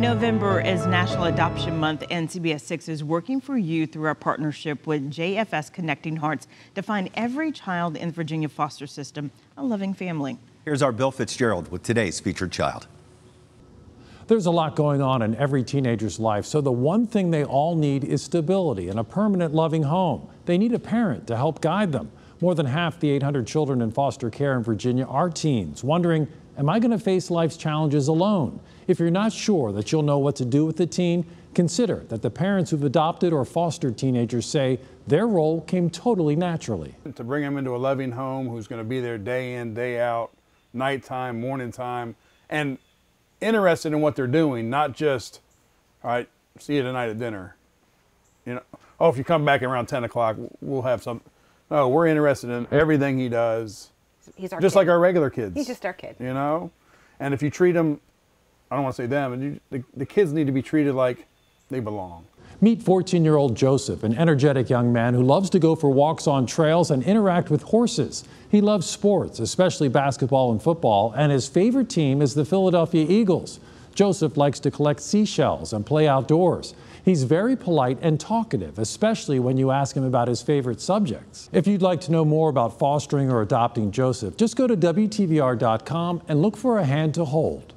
November is National Adoption Month, and CBS 6 is working for you through our partnership with JFS Connecting Hearts to find every child in the Virginia foster system a loving family. Here's our Bill Fitzgerald with today's featured child. There's a lot going on in every teenager's life, so the one thing they all need is stability and a permanent loving home. They need a parent to help guide them. More than half the 800 children in foster care in Virginia are teens, wondering, am I going to face life's challenges alone? If you're not sure that you'll know what to do with the teen, consider that the parents who've adopted or fostered teenagers say their role came totally naturally. To bring them into a loving home who's going to be there day in, day out, nighttime, morning time, and interested in what they're doing, not just, all right, see you tonight at dinner. You know, oh, if you come back around 10 o'clock, we'll have some. No, we're interested in everything he does. He's our just kid. like our regular kids. He's just our kid. You know? And if you treat them, I don't want to say them, and you, the, the kids need to be treated like they belong. Meet 14 year old Joseph, an energetic young man who loves to go for walks on trails and interact with horses. He loves sports, especially basketball and football, and his favorite team is the Philadelphia Eagles. Joseph likes to collect seashells and play outdoors. He's very polite and talkative, especially when you ask him about his favorite subjects. If you'd like to know more about fostering or adopting Joseph, just go to WTVR.com and look for a hand to hold.